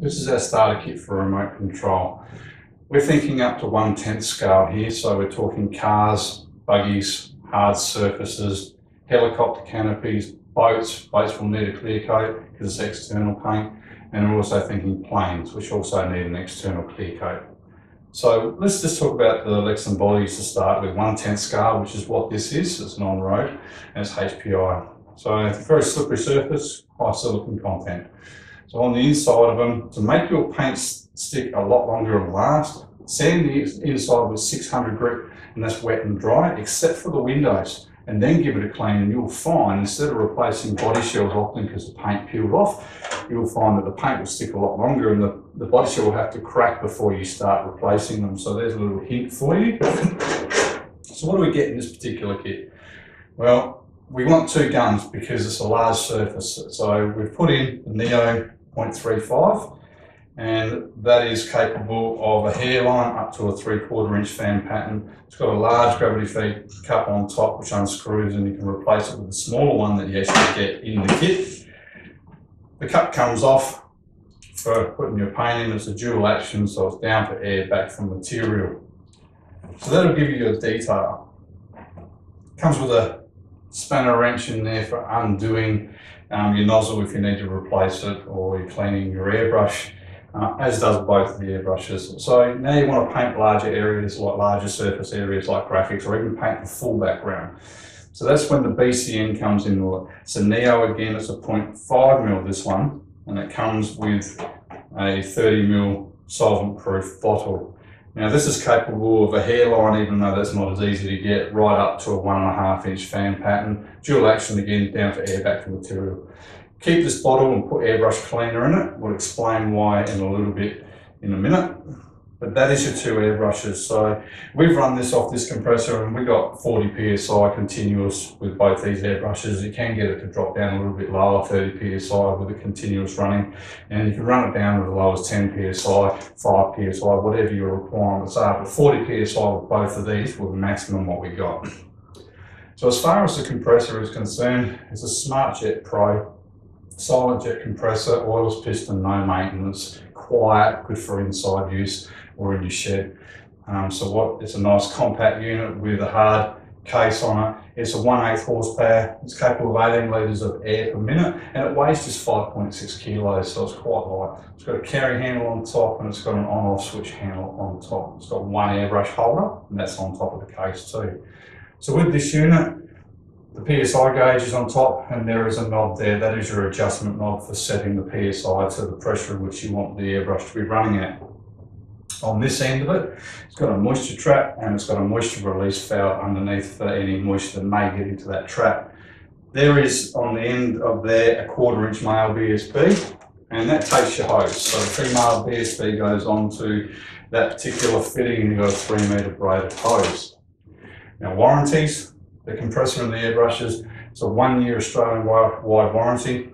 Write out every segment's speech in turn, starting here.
This is our starter kit for remote control. We're thinking up to one tenth scale here, so we're talking cars, buggies, hard surfaces, helicopter canopies, boats. Boats will need a clear coat because it's external paint, and we're also thinking planes, which also need an external clear coat. So let's just talk about the Lexan bodies to start with. One tenth scale, which is what this is, it's non-road, and it's HPI. So very slippery surface, high silicon content. So on the inside of them, to make your paint stick a lot longer and last, sand the inside with 600 grit and that's wet and dry, except for the windows. And then give it a clean and you'll find, instead of replacing body shells often because the paint peeled off, you'll find that the paint will stick a lot longer and the, the body shell will have to crack before you start replacing them. So there's a little hint for you. so what do we get in this particular kit? Well, we want two guns because it's a large surface. So we've put in the Neo 0.35 and that is capable of a hairline up to a three quarter inch fan pattern. It's got a large gravity feed cup on top which unscrews and you can replace it with a smaller one that you actually get in the kit. The cup comes off for putting your paint in. It's a dual action so it's down for air, back for material. So that'll give you your detail. Comes with a spanner wrench in there for undoing um, your nozzle if you need to replace it or you're cleaning your airbrush, uh, as does both the airbrushes. So now you want to paint larger areas like larger surface areas like graphics or even paint the full background. So that's when the BCN comes in. So Neo again, it's a 0.5 mil this one, and it comes with a 30 mil solvent proof bottle. Now this is capable of a hairline, even though that's not as easy to get, right up to a one and a half inch fan pattern. Dual action again, down for air back material. Keep this bottle and put airbrush cleaner in it. We'll explain why in a little bit in a minute. But that is your two airbrushes. So we've run this off this compressor and we've got 40 PSI continuous with both these airbrushes. You can get it to drop down a little bit lower, 30 PSI with a continuous running. And you can run it down as low as 10 PSI, 5 PSI, whatever your requirements are. But 40 PSI with both of these were the maximum what we got. So as far as the compressor is concerned, it's a SmartJet Pro silent jet compressor, oilless piston, no maintenance, quiet, good for inside use or in your shed. Um, so what? It's a nice compact unit with a hard case on it. It's a 1 8 horsepower. It's capable of 18 litres of air per minute and it weighs just 5.6 kilos, so it's quite light. It's got a carry handle on top and it's got an on-off switch handle on top. It's got one airbrush holder and that's on top of the case too. So with this unit, the PSI gauge is on top and there is a knob there. That is your adjustment knob for setting the PSI to the pressure which you want the airbrush to be running at. On this end of it, it's got a moisture trap and it's got a moisture release valve underneath for any moisture that may get into that trap. There is on the end of there a quarter inch male BSP and that takes your hose. So the female BSP goes onto that particular fitting and you've got a three metre braided hose. Now warranties, the compressor and the airbrushes. It's a one year Australian wide warranty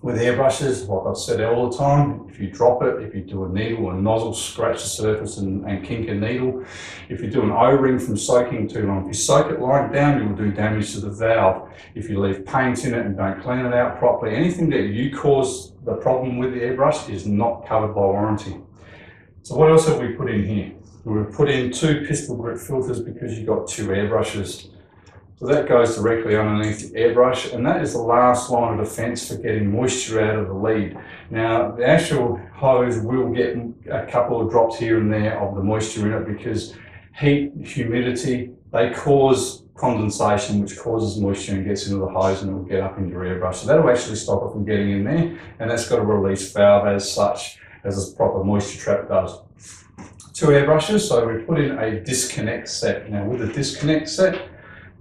with airbrushes, like I've said all the time, if you drop it, if you do a needle or nozzle, scratch the surface and, and kink a needle. If you do an O-ring from soaking too long, if you soak it lying down, you will do damage to the valve. If you leave paint in it and don't clean it out properly, anything that you cause the problem with the airbrush is not covered by warranty. So what else have we put in here? We've put in two pistol grip filters because you've got two airbrushes. So that goes directly underneath the airbrush and that is the last line of defense for getting moisture out of the lead. Now the actual hose will get a couple of drops here and there of the moisture in it because heat, humidity, they cause condensation which causes moisture and gets into the hose and it will get up into your airbrush. So that'll actually stop it from getting in there and that's got a release valve as such as a proper moisture trap does. Two airbrushes, so we put in a disconnect set. Now with the disconnect set,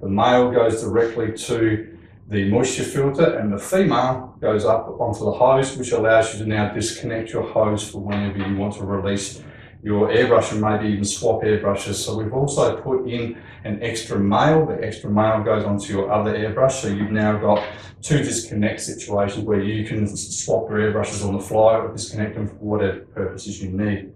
the male goes directly to the moisture filter and the female goes up onto the hose, which allows you to now disconnect your hose for whenever you want to release your airbrush and maybe even swap airbrushes. So we've also put in an extra male. The extra male goes onto your other airbrush. So you've now got two disconnect situations where you can swap your airbrushes on the fly or disconnect them for whatever purposes you need.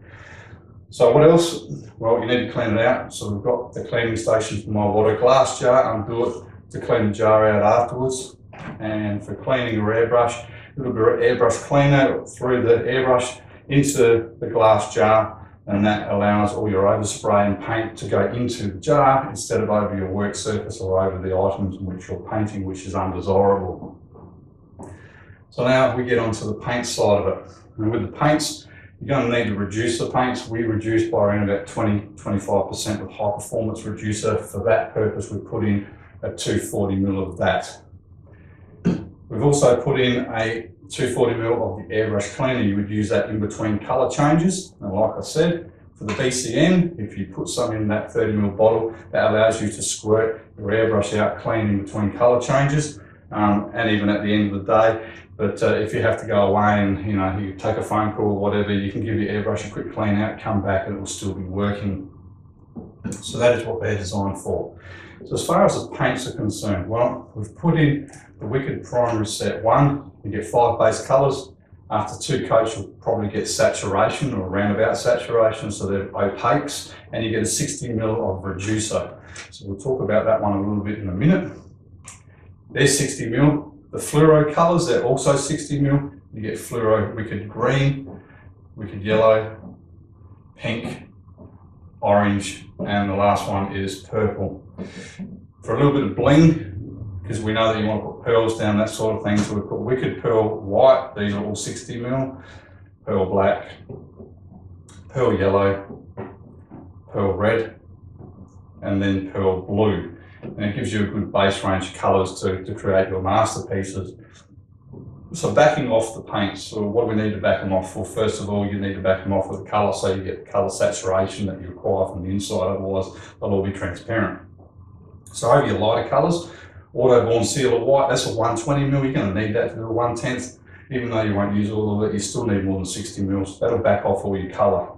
So what else? Well, you need to clean it out. So we've got the cleaning station for my water glass jar, undo it to clean the jar out afterwards. And for cleaning your airbrush, bit of airbrush cleaner through the airbrush into the glass jar and that allows all your overspray and paint to go into the jar instead of over your work surface or over the items in which you're painting, which is undesirable. So now we get onto the paint side of it. And with the paints, you're going to need to reduce the paints. We reduce by around about 20, 25% with high performance reducer. For that purpose, we put in a 240 mil of that. We've also put in a 240 mil of the airbrush cleaner. You would use that in between color changes. And like I said, for the BCN, if you put some in that 30 ml bottle, that allows you to squirt your airbrush out clean in between color changes. Um, and even at the end of the day. But uh, if you have to go away and you know you take a phone call or whatever, you can give your airbrush a quick clean out, come back, and it will still be working. So that is what they're designed for. So as far as the paints are concerned, well, we've put in the Wicked Primary Set 1. You get five base colours. After two coats, you'll probably get saturation or roundabout saturation, so they're opaques, and you get a 60 ml of reducer. So we'll talk about that one a little bit in a minute. There's 60 mil. The fluoro colours, they're also 60 mil. You get fluoro wicked green, wicked yellow, pink, orange, and the last one is purple. For a little bit of bling, because we know that you want to put pearls down, that sort of thing, so we put wicked pearl white, these are all 60 mil, pearl black, pearl yellow, pearl red, and then pearl blue and it gives you a good base range of colours to, to create your masterpieces. So backing off the paints, so what do we need to back them off for? First of all, you need to back them off with the colour so you get the colour saturation that you require from the inside, otherwise they'll all be transparent. So over your lighter colours, Auto-Borne Sealer White, that's a 120 mil, you're going to need that to do a 1 10th. Even though you won't use all of it, you still need more than 60 mils. That'll back off all your colour.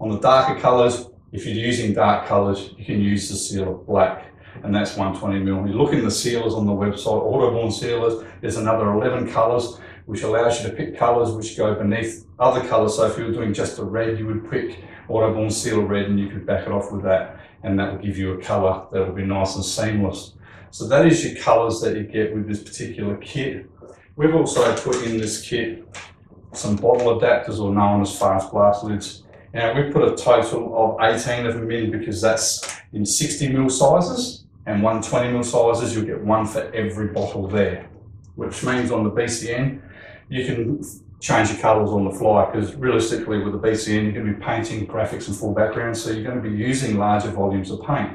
On the darker colours, if you're using dark colors, you can use the seal of black, and that's 120 mil. You look in the sealers on the website, Auto-Borne sealers, there's another 11 colors, which allows you to pick colors which go beneath other colors. So if you were doing just a red, you would pick Auto-Borne Sealer Red and you could back it off with that, and that will give you a color that will be nice and seamless. So that is your colors that you get with this particular kit. We've also put in this kit some bottle adapters or known as fast blast lids. Now we put a total of 18 of them in because that's in 60 ml sizes and 120 ml sizes, you'll get one for every bottle there, which means on the BCN, you can change your colours on the fly because realistically with the BCN, you're going to be painting graphics and full backgrounds, so you're going to be using larger volumes of paint.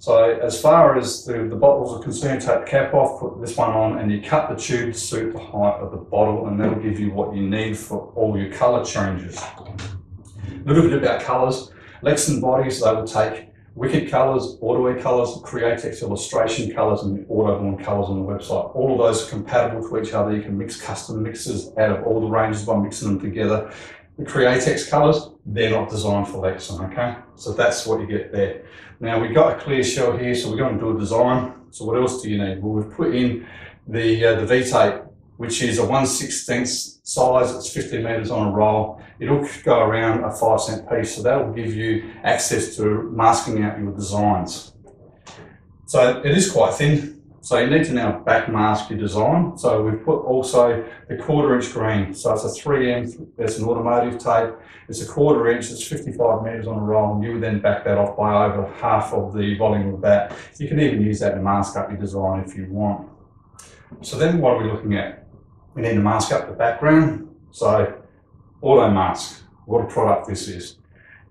So as far as the, the bottles are concerned, take the cap off, put this one on, and you cut the tube to suit the height of the bottle, and that'll give you what you need for all your colour changes. A little bit about colours. Lexan bodies, they will take Wicked colours, AutoAir colours, Createx illustration colours, and Auto-Borne colours on the website. All of those are compatible to each other. You can mix custom mixes out of all the ranges by mixing them together. The Createx colours, they're not designed for Lexan, okay? So that's what you get there. Now we've got a clear shell here, so we're going to do a design. So what else do you need? Well, we've put in the, uh, the V-tape which is a 1 16th size, it's 15 metres on a roll. It'll go around a 5 cent piece, so that will give you access to masking out your designs. So it is quite thin, so you need to now back mask your design. So we've put also the quarter inch green, so it's a 3M, it's an automotive tape, it's a quarter inch, it's 55 metres on a roll, and you would then back that off by over half of the volume of that. You can even use that to mask up your design if you want. So then what are we looking at? We need to mask up the background. So auto mask, what a product this is.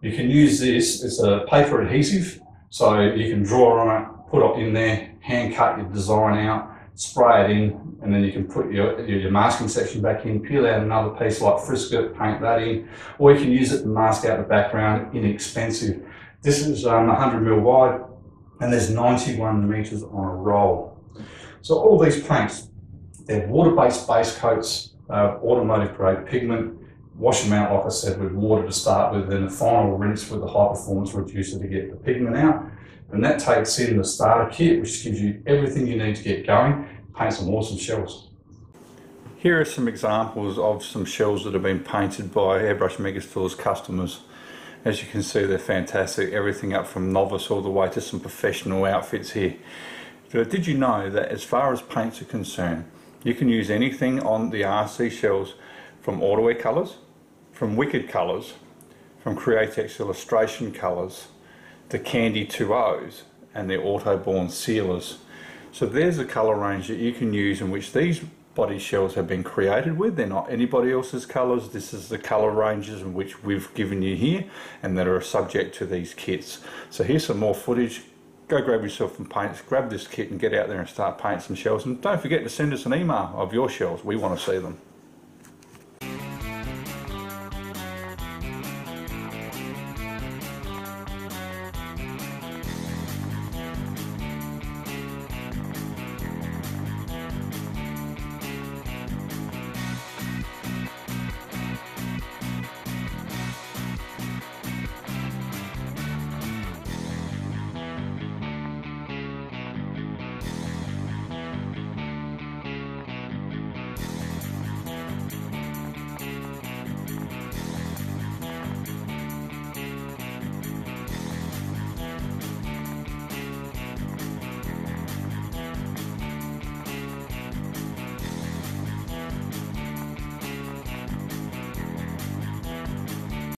You can use this, it's a paper adhesive, so you can draw on it, put it in there, hand cut your design out, spray it in, and then you can put your, your masking section back in, peel out another piece like Frisket, paint that in, or you can use it to mask out the background, inexpensive. This is um, 100 mil wide, and there's 91 meters on a roll. So all these paints, they're water-based base coats, uh, automotive grade pigment, wash them out, like I said, with water to start with, then a final rinse with the high performance reducer to get the pigment out. And that takes in the starter kit, which gives you everything you need to get going, paint some awesome shells. Here are some examples of some shells that have been painted by Airbrush Megastores customers. As you can see, they're fantastic. Everything up from novice all the way to some professional outfits here. So did you know that as far as paints are concerned, You can use anything on the RC shells from AutoAir colours, from Wicked colours, from Createx illustration colours, the Candy2Os and their Auto-Borne sealers. So there's a colour range that you can use in which these body shells have been created with. They're not anybody else's colours. This is the colour ranges in which we've given you here and that are subject to these kits. So here's some more footage. Go grab yourself some paints, grab this kit and get out there and start painting some shells. And don't forget to send us an email of your shells. We want to see them.